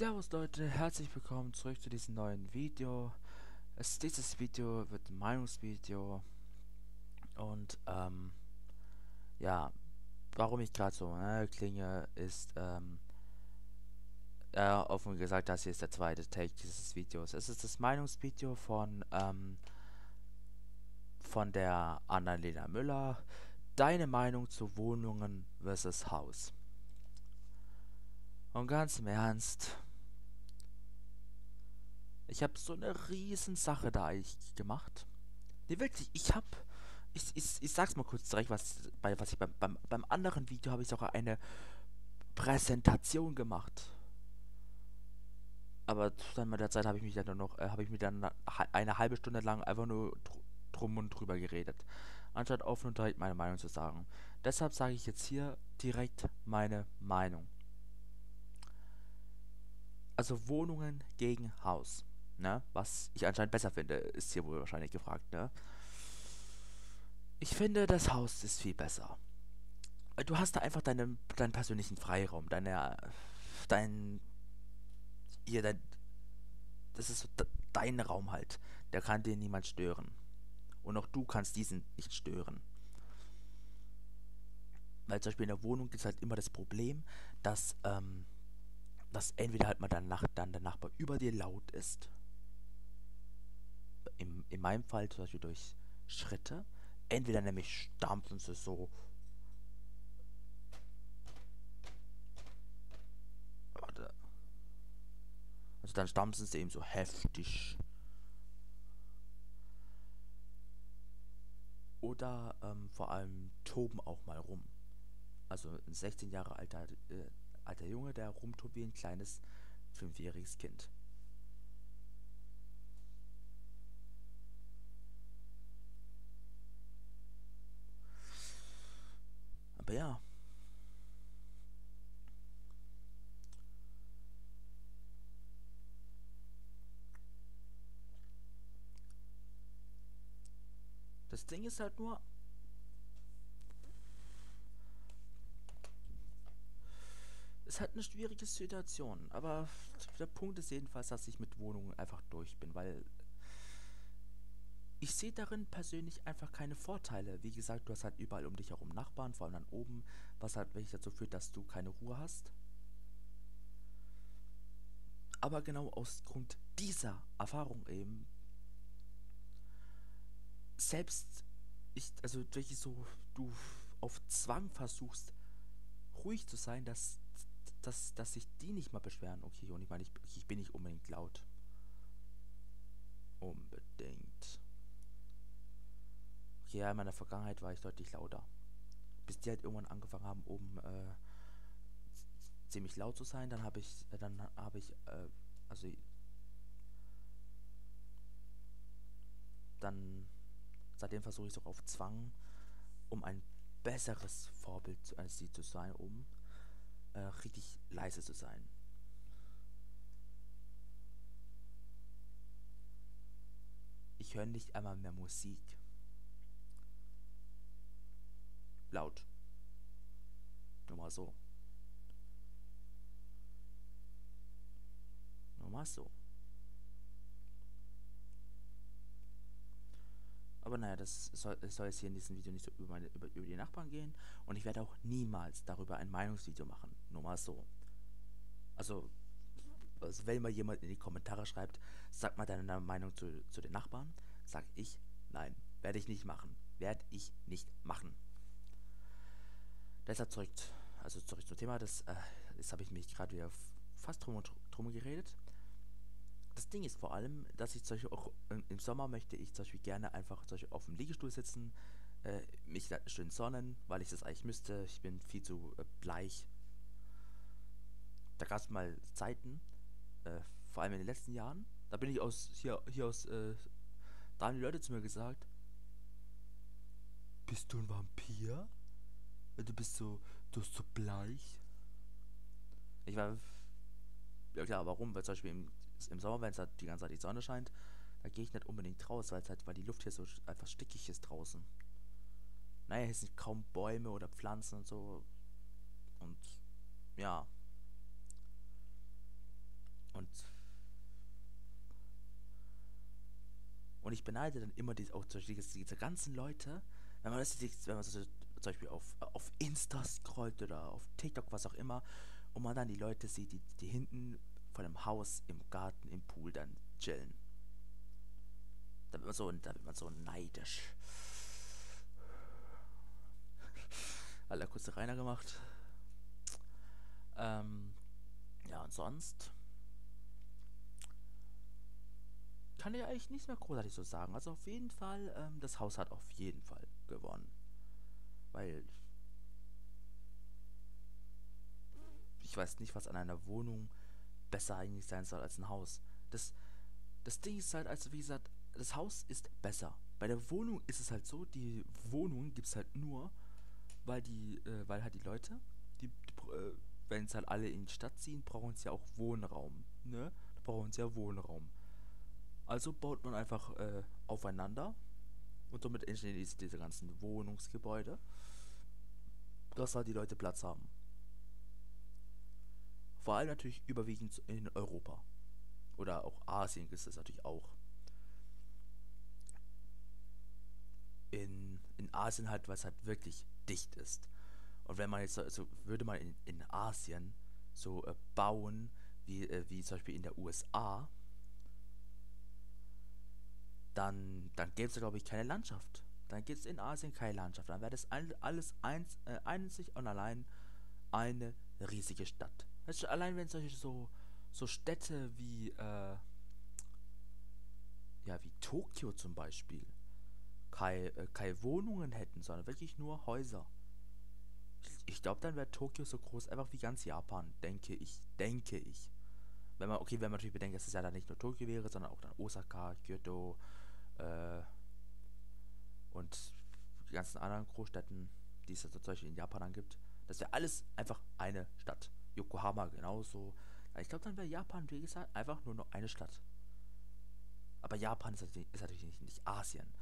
Servus Leute, herzlich willkommen zurück zu diesem neuen Video. Es, dieses Video wird ein Meinungsvideo und ähm, ja, warum ich gerade so ne, klinge, ist ähm, äh, offen gesagt, das hier ist der zweite Take dieses Videos. Es ist das Meinungsvideo von ähm, von der Annalena Müller. Deine Meinung zu Wohnungen versus Haus. Und ganz im Ernst, ich habe so eine riesen Sache da eigentlich gemacht. Nee, wirklich, ich habe, ich, ich, ich sag's mal kurz direkt, was, bei, was ich beim, beim, beim anderen Video habe ich sogar eine Präsentation gemacht. Aber dann mit der Zeit habe ich mich dann noch, äh, habe ich mir dann eine halbe Stunde lang einfach nur drum und drüber geredet, anstatt offen und direkt meine Meinung zu sagen. Deshalb sage ich jetzt hier direkt meine Meinung. Also Wohnungen gegen Haus. Ne? Was ich anscheinend besser finde, ist hier wohl wahrscheinlich gefragt. Ne? Ich finde, das Haus ist viel besser. Du hast da einfach deinen, deinen persönlichen Freiraum, deine, dein, hier, dein, das ist so dein Raum halt. Der kann dir niemand stören. Und auch du kannst diesen nicht stören. Weil zum Beispiel in der Wohnung gibt es halt immer das Problem, dass, ähm, dass entweder halt mal dann, dann der Nachbar über dir laut ist. In, in meinem Fall zum Beispiel durch Schritte. Entweder nämlich stampfen sie so. Warte. Also dann stampfen sie eben so heftig. Oder ähm, vor allem toben auch mal rum. Also ein 16 Jahre alter äh, alter Junge, der rumtobt wie ein kleines fünfjähriges Kind. Aber ja. Das Ding ist halt nur, ist halt eine schwierige Situation. Aber der Punkt ist jedenfalls, dass ich mit Wohnungen einfach durch bin, weil ich sehe darin persönlich einfach keine Vorteile. Wie gesagt, du hast halt überall um dich herum Nachbarn, vor allem dann oben, was halt wirklich dazu führt, dass du keine Ruhe hast. Aber genau aus Grund dieser Erfahrung eben, selbst ich, also wirklich so, du auf Zwang versuchst, ruhig zu sein, dass dass, dass sich die nicht mal beschweren. Okay, und ich meine, ich, ich bin nicht unbedingt laut. Unbedingt. Okay, ja, in meiner Vergangenheit war ich deutlich lauter. Bis die halt irgendwann angefangen haben, oben äh, ziemlich laut zu sein, dann habe ich, äh, dann habe ich, äh, also dann seitdem versuche ich es auch auf Zwang, um ein besseres Vorbild als sie zu sein, um äh, richtig leise zu sein. Ich höre nicht einmal mehr Musik. Laut. Nur mal so. Nur mal so. Aber naja, das soll, soll jetzt hier in diesem Video nicht so über, meine, über, über die Nachbarn gehen. Und ich werde auch niemals darüber ein Meinungsvideo machen. Nur mal so. Also, also wenn mal jemand in die Kommentare schreibt, sag mal deine Meinung zu, zu den Nachbarn, sag ich, nein, werde ich nicht machen. Werde ich nicht machen. Deshalb zurück, also zurück zum Thema, das, äh, das habe ich mich gerade wieder fast drum drum geredet das Ding ist vor allem, dass ich zum Beispiel auch im Sommer möchte ich zum Beispiel gerne einfach zum Beispiel auf dem Liegestuhl sitzen, äh, mich da schön sonnen, weil ich das eigentlich müsste. Ich bin viel zu äh, bleich. Da gab es mal Zeiten, äh, vor allem in den letzten Jahren, da bin ich aus hier, hier aus, äh, da haben die Leute zu mir gesagt, bist du ein Vampir? Du bist so, du bist so bleich. Ich war, ja klar, warum? Weil zum Beispiel im im Sommer, wenn es halt die ganze Zeit die Sonne scheint, da gehe ich nicht unbedingt raus, weil halt, weil die Luft hier so einfach stickig ist draußen. Naja, hier sind kaum Bäume oder Pflanzen und so. Und ja. Und und ich beneide dann immer diese, auch diese, diese ganzen Leute, wenn man das sieht, wenn man so, zum Beispiel auf, auf Insta scrollt oder auf TikTok, was auch immer, und man dann die Leute sieht, die, die hinten von dem Haus im Garten, im Pool dann chillen. Da wird man so, da wird man so neidisch. Aller kurze Reiner gemacht. Ähm, ja, und sonst kann ich eigentlich nichts mehr großartig so sagen. Also auf jeden Fall, ähm, das Haus hat auf jeden Fall gewonnen. Weil ich weiß nicht, was an einer Wohnung besser eigentlich sein soll als ein Haus. Das, das Ding ist halt, also wie gesagt, das Haus ist besser. Bei der Wohnung ist es halt so, die Wohnung gibt es halt nur, weil die, äh, weil halt die Leute, die, die äh, wenn es halt alle in die Stadt ziehen, brauchen sie ja auch Wohnraum, ne? Da brauchen sie ja Wohnraum. Also baut man einfach äh, aufeinander und somit entstehen diese, diese ganzen Wohnungsgebäude, dass halt die Leute Platz haben. Vor allem natürlich überwiegend in Europa. Oder auch Asien ist es natürlich auch. In, in Asien halt, weil es halt wirklich dicht ist. Und wenn man jetzt so, also würde man in, in Asien so äh, bauen, wie, äh, wie zum Beispiel in der USA, dann, dann gäbe es, glaube ich, keine Landschaft. Dann gibt es in Asien keine Landschaft. Dann wäre das alles eins, äh, einzig und allein eine riesige Stadt. Weißt du, allein wenn solche so, so Städte wie, äh, ja, wie Tokio zum Beispiel, keine, äh, keine Wohnungen hätten, sondern wirklich nur Häuser. Ich glaube, dann wäre Tokio so groß, einfach wie ganz Japan, denke ich, denke ich. Wenn man, okay, wenn man natürlich bedenkt, dass es ja dann nicht nur Tokio wäre, sondern auch dann Osaka, Kyoto, äh, und die ganzen anderen Großstädten, die es zum Beispiel in Japan dann gibt. Das wäre alles einfach eine Stadt. Yokohama genauso. Ich glaube, dann wäre Japan, wie gesagt, einfach nur noch eine Stadt. Aber Japan ist natürlich, ist natürlich nicht, nicht, Asien.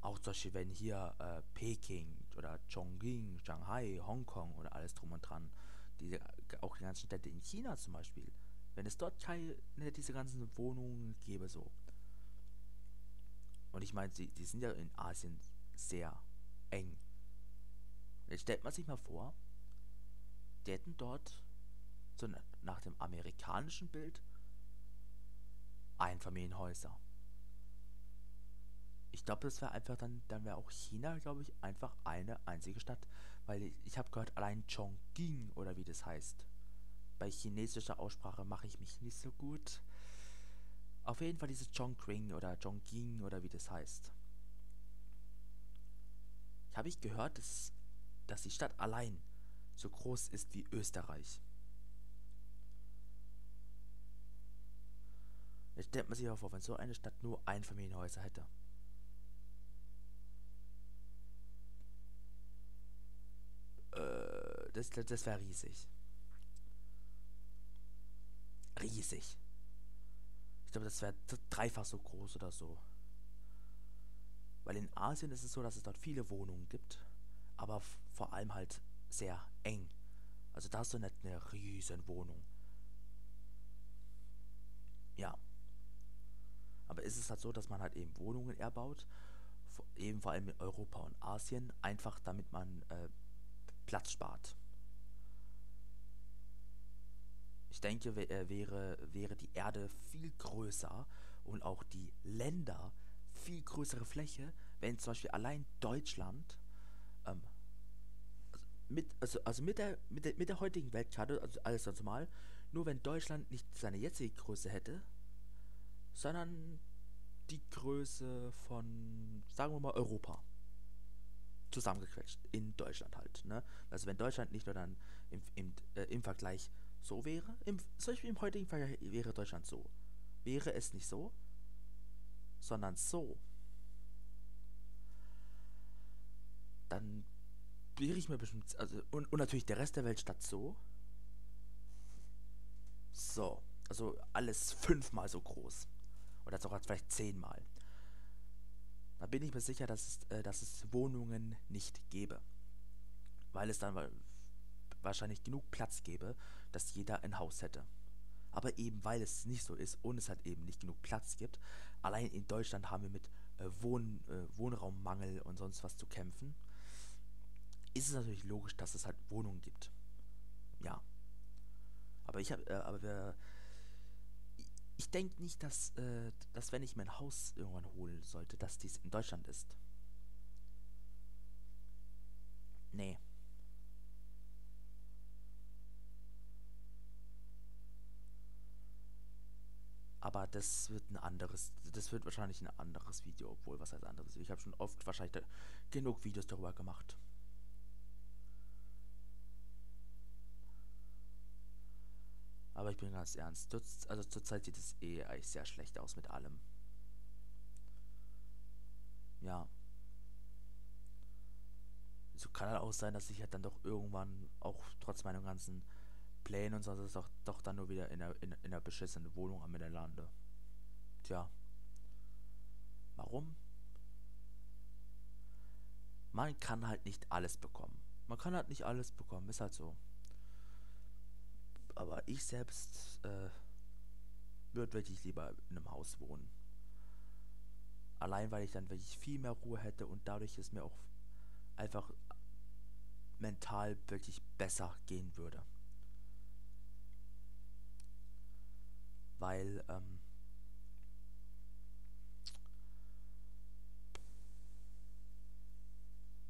Auch zum Beispiel, wenn hier äh, Peking oder Chongqing, Shanghai, Hongkong oder alles drum und dran, diese, auch die ganzen Städte in China zum Beispiel, wenn es dort keine diese ganzen Wohnungen gäbe, so. Und ich meine, die, die sind ja in Asien sehr eng. Jetzt stellt man sich mal vor, die hätten dort so nach dem amerikanischen Bild Einfamilienhäuser. Ich glaube, das wäre einfach dann, dann wäre auch China, glaube ich, einfach eine einzige Stadt. Weil ich, ich habe gehört, allein Chongqing oder wie das heißt. Bei chinesischer Aussprache mache ich mich nicht so gut. Auf jeden Fall dieses Chongqing oder Chongqing oder wie das heißt. Habe ich gehört, dass, dass die Stadt allein so groß ist wie Österreich. Jetzt stellt man sich auch vor, wenn so eine Stadt nur Einfamilienhäuser hätte. Äh, das, das wäre riesig. Riesig. Ich glaube, das wäre dreifach so groß oder so. Weil in Asien ist es so, dass es dort viele Wohnungen gibt, aber vor allem halt sehr eng. Also da hast du nicht eine riesen Wohnung. Ja. Ist es halt so, dass man halt eben Wohnungen erbaut, eben vor allem in Europa und Asien, einfach damit man äh, Platz spart. Ich denke, äh, wäre, wäre die Erde viel größer und auch die Länder viel größere Fläche, wenn zum Beispiel allein Deutschland ähm, mit, also, also mit, der, mit, der, mit der heutigen Weltkarte, also alles ganz normal, nur wenn Deutschland nicht seine jetzige Größe hätte, sondern die Größe von, sagen wir mal, Europa zusammengequetscht in Deutschland halt. Ne? Also wenn Deutschland nicht nur dann im, im, äh, im Vergleich so wäre, im, zum Beispiel im heutigen Fall wäre Deutschland so. Wäre es nicht so, sondern so, dann wäre ich mir bestimmt, also, und, und natürlich der Rest der Welt statt so, so, also alles fünfmal so groß. Oder sogar vielleicht zehnmal. Da bin ich mir sicher, dass es, äh, dass es Wohnungen nicht gäbe. Weil es dann wahrscheinlich genug Platz gäbe, dass jeder ein Haus hätte. Aber eben weil es nicht so ist und es halt eben nicht genug Platz gibt, allein in Deutschland haben wir mit äh, Wohn, äh, Wohnraummangel und sonst was zu kämpfen, ist es natürlich logisch, dass es halt Wohnungen gibt. Ja. Aber ich habe, äh, aber wir, ich denke nicht, dass, äh, dass wenn ich mein Haus irgendwann holen sollte, dass dies in Deutschland ist. Nee. Aber das wird ein anderes, das wird wahrscheinlich ein anderes Video, obwohl was heißt anderes. Ich habe schon oft wahrscheinlich genug Videos darüber gemacht. Aber ich bin ganz ernst. Also zurzeit sieht es eh eigentlich sehr schlecht aus mit allem. Ja. So kann halt auch sein, dass ich halt dann doch irgendwann, auch trotz meiner ganzen Pläne und so, doch, doch dann nur wieder in der, in, in der beschissenen Wohnung am Mitte lande. Tja. Warum? Man kann halt nicht alles bekommen. Man kann halt nicht alles bekommen, ist halt so aber ich selbst äh, würde wirklich lieber in einem Haus wohnen. Allein weil ich dann wirklich viel mehr Ruhe hätte und dadurch es mir auch einfach mental wirklich besser gehen würde. Weil, ähm,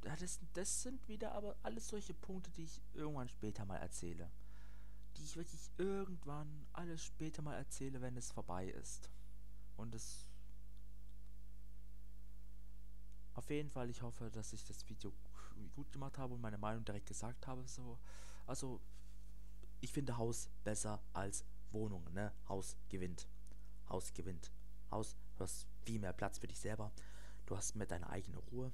das, das sind wieder aber alles solche Punkte, die ich irgendwann später mal erzähle die ich wirklich irgendwann alles später mal erzähle, wenn es vorbei ist. Und es. Auf jeden Fall, ich hoffe, dass ich das Video gut gemacht habe und meine Meinung direkt gesagt habe. So, also, ich finde Haus besser als Wohnung, ne? Haus gewinnt. Haus gewinnt. Haus, du hast viel mehr Platz für dich selber. Du hast mit deiner eigenen Ruhe.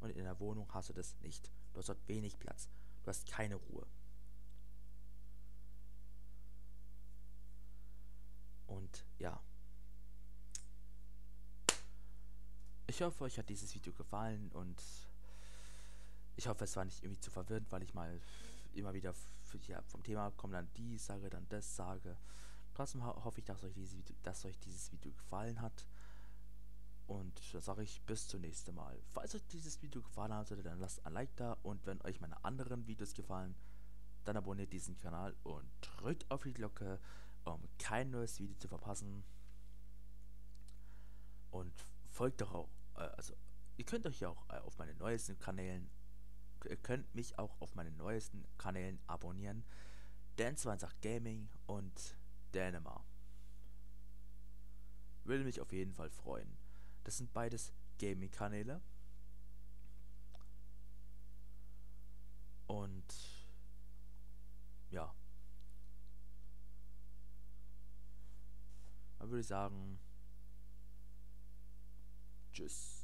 Und in der Wohnung hast du das nicht. Du hast dort wenig Platz. Du hast keine Ruhe. Und ja. Ich hoffe, euch hat dieses Video gefallen und ich hoffe, es war nicht irgendwie zu verwirrend, weil ich mal immer wieder ja, vom Thema komme, dann dies sage, dann das sage. Trotzdem ho hoffe ich, dass euch, dieses Video, dass euch dieses Video gefallen hat. Und dann sage ich bis zum nächsten Mal. Falls euch dieses Video gefallen hat, dann lasst ein Like da. Und wenn euch meine anderen Videos gefallen, dann abonniert diesen Kanal und drückt auf die Glocke, um kein neues Video zu verpassen. Und folgt doch auch, äh, also ihr könnt euch ja auch äh, auf meinen neuesten Kanälen, ihr könnt mich auch auf meinen neuesten Kanälen abonnieren. Dan20 Gaming und Dänemark. Würde mich auf jeden Fall freuen. Das sind beides Gaming-Kanäle. Und ja. Dann würde ich sagen, tschüss.